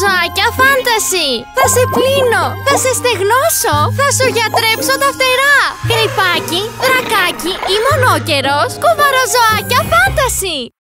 Ζωάκια φάνταση! Θα σε πλύνω! Θα σε στεγνώσω! Θα σου γιατρέψω τα φτερά! Κρυφάκι, δρακάκι ή μονόκερος! Κουβαροζωάκια φάνταση!